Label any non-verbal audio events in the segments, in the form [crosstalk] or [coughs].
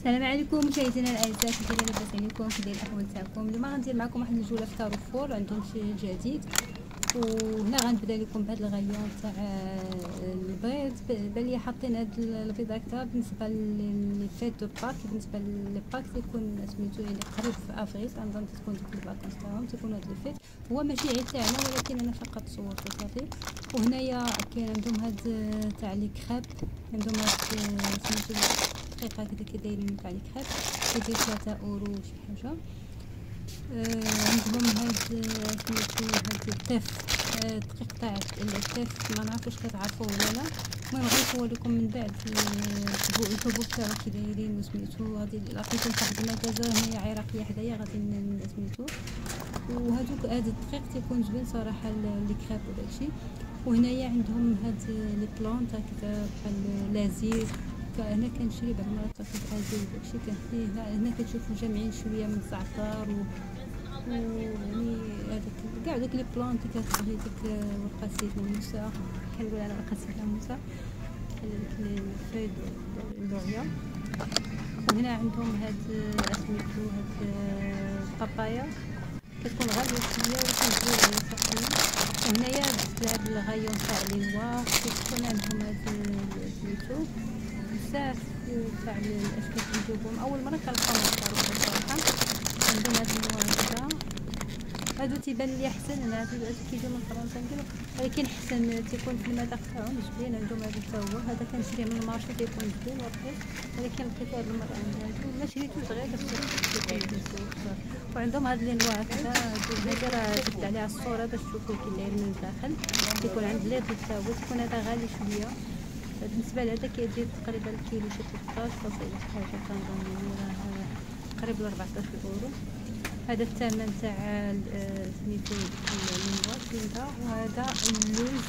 السلام عليكم مشاهدينا الأعزاء كيف لاباس عليكم كيف داير الأحوال تاعكم. اليوم غندير معكم واحد الجولة في كاروفور عندهم شي جديد. وهنا غنبدا لكم بهذا ال rayon تاع البيض. بان لي حاطين هاد البيض هكذا بالنسبة les fêtes de Pâques. بالنسبة لي Pâques تيكون سميتو يعني قريب في افريل كنظن تكون ديك ال vacances تاعهم تيكون هاد ال fête هو ماشي عيد تاعنا ولكن أنا فقط صورته صافي. وهنايا كاين عندهم هاد تاع les crêpes عندهم هاد سميتو دقيقه كذا كي دايرين تاع les crêpes كيدير 3 أورو شي حاجة. عندهم هاد سميتو هاد التف الدقيق تاع التف ما نعرف واش كتعرفوه ولا لا. المهم غادي نوريكم من بعد الحبوب تاعو كي دايرين وسميتو. غادي لقيتهم فواحد المكازا هنايا عراقية حدايا. غادي سميتو. وهادوك هاد الدقيق تيكون زوين صراحة les crêpes وداكشي. وهنايا عندهم هاد les plantes هكذا بحال لازير. هنا كنشري بعض المرات الازير داكشي كان فيه هنا كتشوفوا جامعين شوية من الزعتر و يعني هذاك كاع داك les plantes كتبغي ديك ورقة سيدنا موسى كنقول أنا ورقة سيدنا موسى les feuilles de laurier وهنا عندهم هاد سميتو هاد البابايا كتكون غالية شوية ولكن زوينة صافي وهنايا هاد ال rayon تاع les noix كيكون عندهم هاد سميتو بزاف تاع الاشكال كنجيبهم أول مرة كنلقاهم صراحة. عندهم هاد النوع هكذا هادو تيبان لي أحسن. أنا هادو كيجيو من فرنسا نديرو ولكن حسن تيكون في المذاق تاعهم. زوين عندهم هذا حتى هو. هذا كنشريه من ال marché تيكون زوين ورخيص ولكن لقيتو هاد المرة عند هادو. ما شريتوش غير باش تيكون وعندهم هاد لي نوع هكذا جبت عليها الصورة باش تشوفوا كي داير من الداخل. تيكون عند ليط حتى هو تيكون هذا غالي شوية. بالنسبة لهذا كيجي تقريبا كيلو شي 13 فاصلة حاجة كنظن راه قريب ل 14 اورو هذا الثمن تاع سميتو المواصل وهذا اللوز.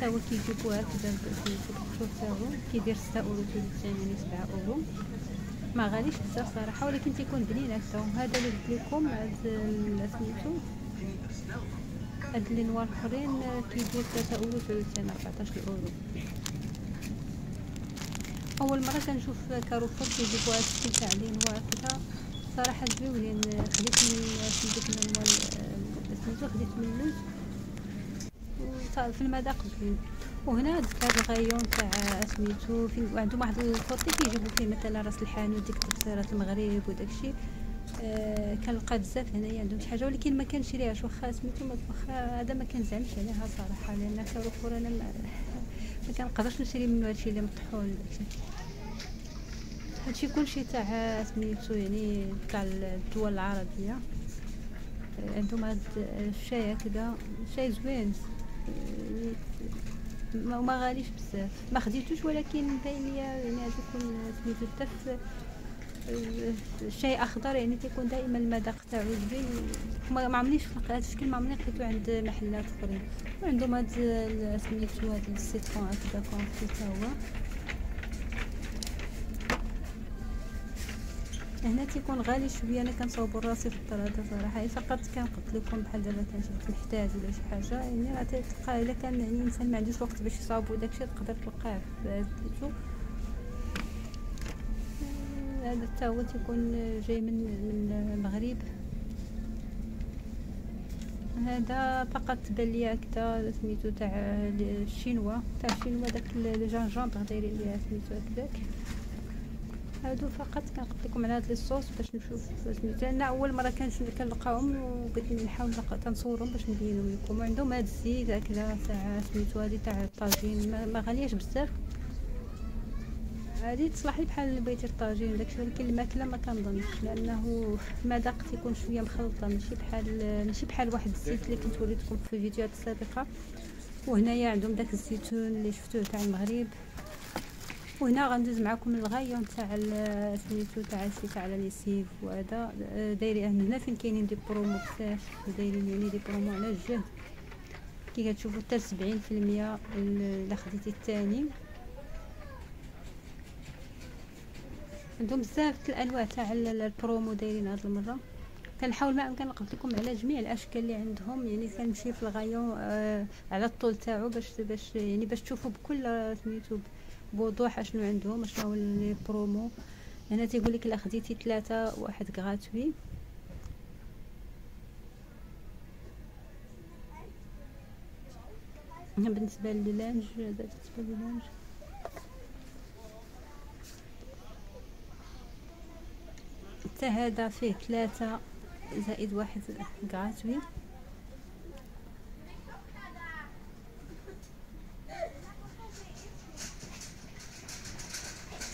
تا هو كيجيبو هكذا تاعو. كيدير 6 اورو يعني 7 اورو ما غاليش بزاف صراحة ولكن تيكون بنين هكذا وهذا اللي قلت لكم هذا سميتو؟ هاد les noix الاخرين كيدير 3 أورو 30 14 اورو أول مرة كنشوف كاروفور كيجيبوا هاد الشكل تاع les noix هكذا صراحة زوينين. خديت من ديك ال noix سميتو خديت من اللوز في المذاق زوين وهنا هاد ال rayon تاع سميتو فين عندهم واحد ال côté كيجيبوا فيه مثلا راس الحانوت ديك تفسيرات المغرب وداكشي آه كنلقى بزاف هنايا عندهم شي حاجة ولكن ما كنشريهاش واخا سميتو واخا هذا ما كنزعمش عليها صراحة لأن كاروفور أنا ما, ما كنقدرش نشري منه هادشي اللي مطحون داكشي هادشي كلشي تاع سميتو يعني تاع الدول العربية. آه عندهم هاد الشاي هكذا شاي زوين. ما غاليش بزاف. ما خديتوش ولكن باين ليا يعني غادي سميتو التف. الشاي أخضر يعني تيكون دائما المذاق تاعو زوين ما عمرنيش هذا الشكل ما عمرني لقيتو عند محلات أخرين. وعندهم هاد سميتو هاد ال citron هكذا confit تا هو. هنا تيكون غالي شوية أنا كنصاوب راسي في هذا صراحة. فقط كنقلت لكم بحال دابا كنشوف محتاج ولا شي حاجة يعني راه تلقى إلا كان يعني الإنسان ما عندوش وقت باش يصاوب وداكشي تقدر تلقاه في هذا حتى هو تيكون جاي من من المغرب. هذا فقط بان لي هكذا سميتو تاع الشينوا تاع الشينوا داك ال gingembre دايرين ليها سميتو هكذاك. هادو فقط كنقول لكم على هاد les sauces باش نشوف سميتو أنا أول مرة كنلقاهم وبغيت نحاول تنصورهم باش نبينهم لكم. وعندهم هاد الزيت هكذا تاع سميتو هادي تاع الطاجين. ما غالياش بزاف. هذه تصلح لي بحال بغيتي الطاجين. داكشي ولكن الماكلة ما كنظنش لأنه المذاق تيكون شوية مخلطة. ماشي بحال ماشي بحال واحد الزيت اللي كنت وريتكم في الفيديوهات السابقه وهنايا عندهم داك الزيتون اللي شفتوه تاع المغرب. وهنا غندوز معكم ال rayon تاع سميتو تاع السيت على lessive وهذا. دايرين هنا فين كاينين des promos بزاف دايرين يعني des promos على الجهد. كي كتشوفوا حتى 70% الا خديتي الثاني عندهم بزاف الأنواع تاع البرومو دايرين هاد المرة. كنحاول ما امكن نقلت لكم على جميع الأشكال اللي عندهم يعني كنمشي في ال rayon آه على الطول تاعو باش باش يعني باش تشوفوا بكل سميتو بوضوح اشنو عندهم اشنو les promos هنا تيقول لك الا خديتي ثلاثة واحد gratuit بالنسبة للانج بالنسبة للانج حتى هذا فيه ثلاثة زائد واحد gratuit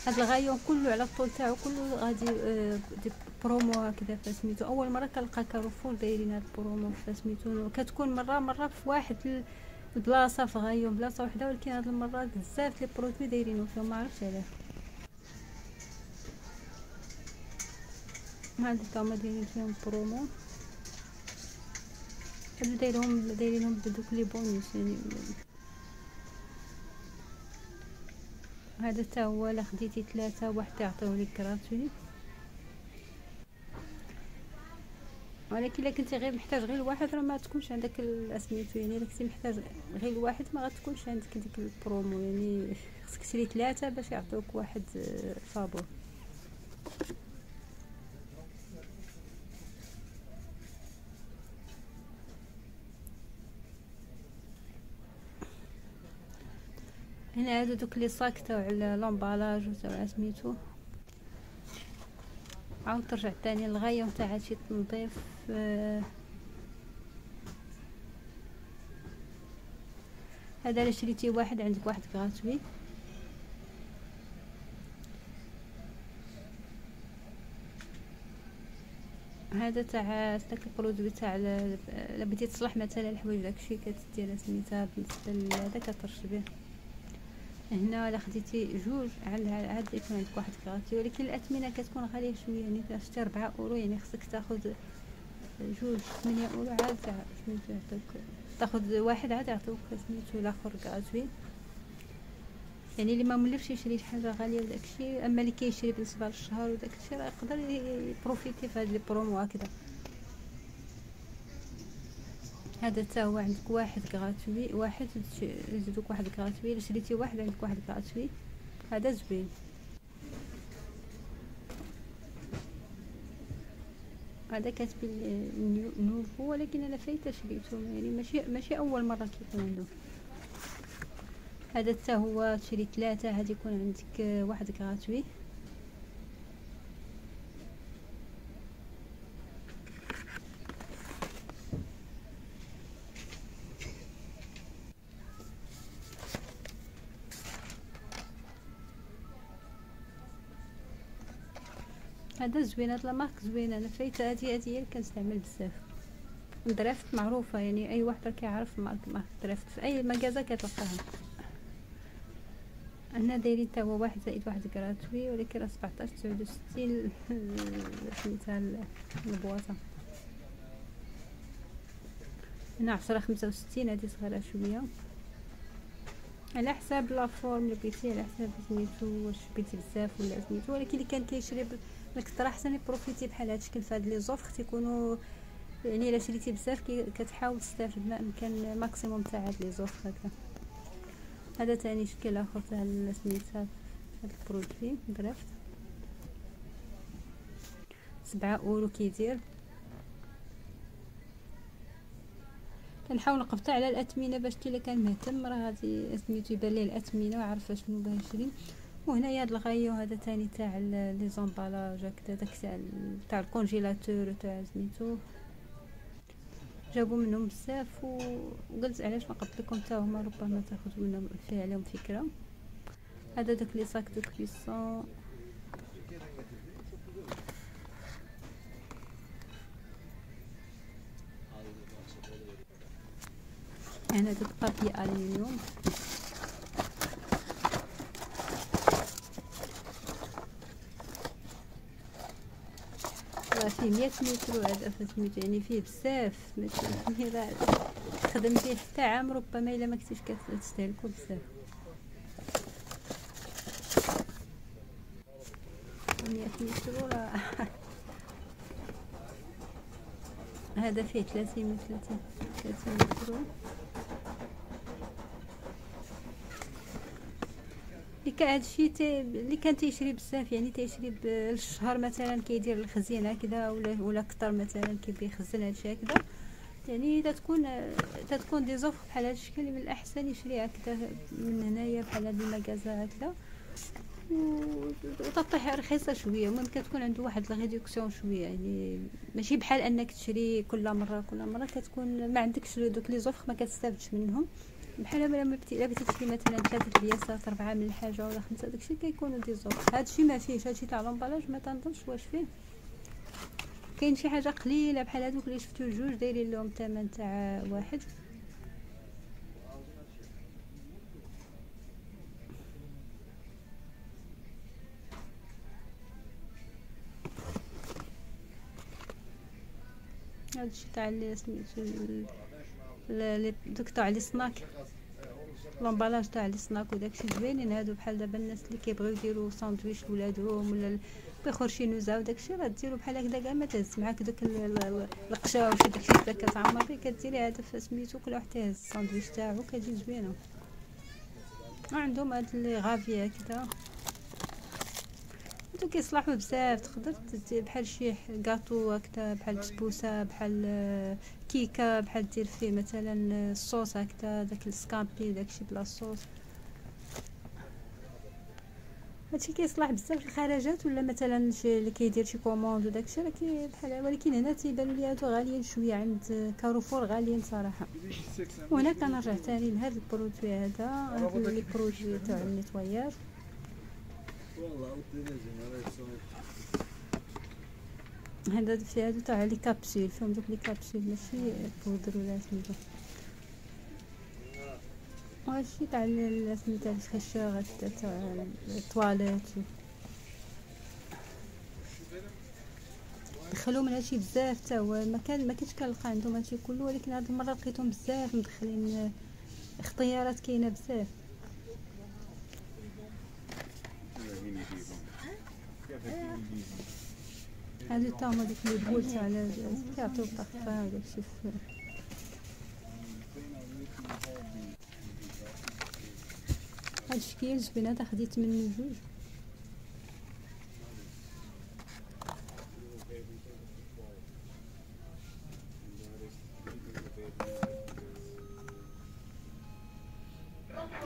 هاد ال rayon كله على الطول تاعو كله غادي آه des promos هكذا فسميتو أول مرة كنلقى كاروفور دايرين هاد البرومو فسميتو كتكون مرة مرة في واحد البلاصة في rayon بلاصة وحدة ولكن هاد المره بزاف les produits دايرينو فيهم ما عرفتش علاش هادو هما دايرين فيهم برومو. هادو دايرهم دايرينهم بدوك les bonus يعني هذا تا هو الا خديتي ثلاثة واحد يعطيولك gratuit ولكن إلا كنتي غير محتاج غير واحد راه ما تكونش عندك الاسميتو يعني إلا كنتي محتاج غير الواحد ما غتكونش عندك ديك البرومو يعني خصك تشري ثلاثة باش يعطوك واحد فابور. هنا هادو دوك les sacs تاع l'emballage تاع سميتو. عاود ترجع تاني للغاية نتاع هادشي تنظيف آه هذا الا شريتي واحد؟ عندك واحد غراتوي هذا تاع داك البرودوي تاع الا بديتي تصلح مثلا الحوايج داكشي كتدير سميتها بالنسبة لهذا كترش به هنا الا خديتي جوج عاد عاد يكون عندك واحد كراتي ولكن الاثمنه كتكون غالية شوية يعني شتي 4 أورو يعني خصك تاخذ جوج 8 أورو عاد سميتو يعطيك تاخذ واحد عاد يعطيوك سميتو الآخر gratuit يعني اللي ما مولفش يشري شي حاجة غالية وداكشي أما اللي كيشري بالنسبة للشهر وداكشي راه يقدر ي profiter في هاد les promos هكذا هذا تا هو عندك واحد gratuit واحد يزيدوك واحد gratuit الا شريتي واحد عندك واحد gratuit هذا زوين. هذا كاتب نوفو ولكن أنا فايتة شريته يعني ماشي ماشي أول مرة كيكون عندهم هذا حتى هو تشري ثلاثة هذا يكون عندك واحد غراتوي هذا زوين هاد ال marque زوين أنا فايتة هادي هادي هي اللي كنستعمل بزاف. Dreft معروفة يعني أي واحد راه كيعرف marque marque Dreft. في أي magasin كتلقاها. هنا دايرين تا هو واحد زائد واحد gratuit ولكن راه سبعطاش تسعود وستين. سميتها البواصه هنا عشرة خمسة وستين هادي صغيرة شوية. على حساب la forme اللي بغيتي على حساب سميتو واش بغيتي بزاف ولا سميتو. ولكن اللي كان كيشري نكثر احسن ي profiter بحال هادشي في هاد les offres تيكونوا يعني إلا شريتي بزاف كتحاول تستافد ما امكن ال maximum تاع هاد les offres هكا. هذا تاني شكل آخر تاع سميتها هاد ال produit Dreft سبعة أورو كيدير. كنحاول نقبطها على الاثمنه باش كي كان مهتم راه غادي سميتو يبان ليه الاثمنه وعارفة شنو باه يشري. وهنايا هاد الغايو هذا تاني تاع les emballages هكذا داك تاع تاع ال congélateur تاع سميتو. جابوا منهم بزاف وقلت علاش ما قلت لكم حتى هما ربما تاخذوا منهم فيه عليهم فكرة. هذا داك les sacs de cuisson هنا داك بابي الومنيوم راه فيه مية متر وهذا فسميتو يعني فيه بزاف ماشي [laughs] راه تخدم فيه حتى عام ربما إلا ما كنتيش كتستهلكو بزاف. مية متر [laughs] هذا فيه ثلاثين من ثلاثين ثلاثين متر. كهذا الشيء اللي كان تيشري بزاف يعني تيشري بالشهر مثلا كيدير الخزينة هكذا ولا ولا كثر مثلا كيبغي يخزن هادشي هكذا. يعني تتكون تتكون دي زوفر بحال هذا الشكل من الأحسن يشري هكذا من هنايا بحال هاد المكازا هكذا. وتطيح رخيصة شوية المهم كتكون عنده واحد لا شوية يعني ماشي بحال أنك تشري كل مره كل مرة كتكون ما عندكش دوك لي زوفر ما كتستافدش منهم. بحال لما بغيتي تشري مثلا ثلاثة الياسات اربعه من الحاجة ولا خمسة داكشي كيكونوا دي زوفر هادشي ما فيهش هادشي تاع لومبالاج ما تنظنش واش فيه. كاين شي حاجة قليلة بحال هادوك اللي شفتو جوج دايرين لهم ثمن تاع واحد. هادشي تاع اللي سميتو دوك تاع les snacks l'emballage تاع les snacks وداكشي زوينين. هادو بحال دابا الناس اللي كيبغيو يديروا ساندويش لولادهم ولا يخرجو شي نزهة وداكشي راه ديرو بحال هكذا كاع. ما تهز معاك داك القشا وشي داكشي كتعمر. فيه كديري هذا سميتو كل واحد تيهز الساندويش تاعو كتجي زوينة. وعندهم هاد لي غافي هكذا. هادو كيصلحوا بزاف. تقدر بحال شي كاطو هكذا بحال بسبوسه بحال كيكة بحال دير فيه مثلا الصوص هكذا داك ال scampi داكشي بلا صوص. هادشي كيصلح بزاف في الخرجات ولا مثلا شي اللي كيدير شي commande وداكشي راه كي بحال ولكن هنا تيبانو لي هادو غاليين شوية عند كاروفور غاليين صراحة. وهنا كنرجع ثاني لهاد ال produit هذا هاد les produits تاع ال nettoyage هذا في هادو تاع لي كابسول فيهم دوك لي كابسول ماشي بودر ولا سميتو هادشي تاع سميتها الخشاغ تاع الطواليت دخلوا من هادشي بزاف حتى هو. ما كان ما كنتش كنلقى عندهم هادشي كله ولكن هاد المرة لقيتهم بزاف مدخلين اختيارات كاينة بزاف. هادو تا هما ديك لي بول تاع كيعطيو الطخفه وداكشي هاد الشكل زوين هذا خديت منه جوج.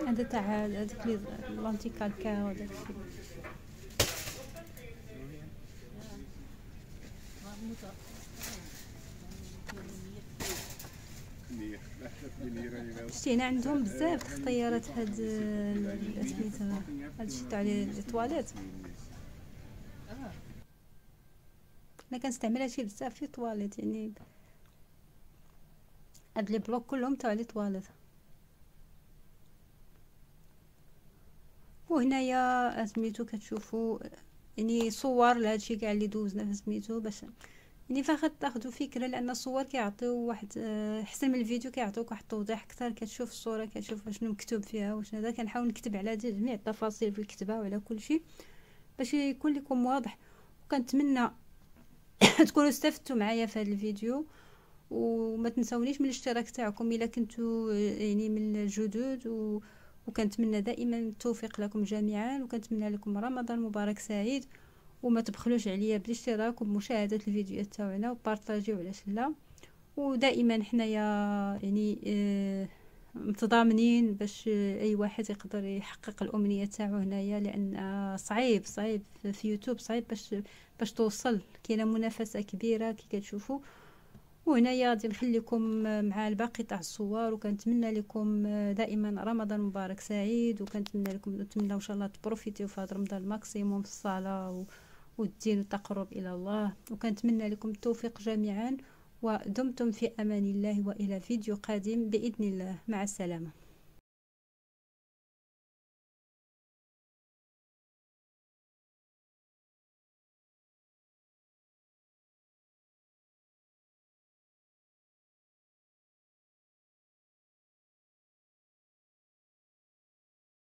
هذا تاع هذاك لانتي كالكا وداك الشيء شتي هنا عندهم بزاف اختيارات هاد سميتها هادشي تاع les toilettes أنا كنستعمل هادشي بزاف في طواليت يعني هاد les blocs كلهم تاع les toilettes وهنايا سميتو كتشوفوا يعني صور لهادشي كاع اللي دوزنا سميتو باش يعني فاخد تاخدو فكرة لأن الصور كيعطيو واحد آه، احسن من الفيديو كيعطيوك واحد التوضيح أكثر كتشوف الصورة كتشوف شنو مكتوب فيها واش هذا كنحاول نكتب على جميع التفاصيل في الكتابة وعلى كل شيء باش يكون لكم واضح. وكنتمنى [coughs] تكونوا استفدتوا معايا في هذا الفيديو وما تنسونيش من الاشتراك تاعكم إلا كنتوا آه، يعني من الجدد و... وكنتمنى دائما التوفيق لكم جميعا وكنتمنى لكم رمضان مبارك سعيد. وما تبخلوش عليا بالاشتراك ومشاهده الفيديوهات تاعنا وبارطاجيو علاش لا ودائما حنايا يعني آه متضامنين باش أي واحد يقدر يحقق الأمنية تاعو هنايا لأن صعيب صعيب في يوتيوب صعيب باش باش توصل. كاينة منافسة كبيرة كي كتشوفوا وهنايا غادي نخليكم مع الباقي تاع الصور وكنتمنى لكم دائما رمضان مبارك سعيد وكنتمنى لكم نتمنى إن شاء الله تبروفيتيو في هذا رمضان ال maximum في الصلاه والدين والتقرب إلى الله. وكنتمنى لكم التوفيق جميعا ودمتم في أمان الله وإلى فيديو قادم بإذن الله. مع السلامة.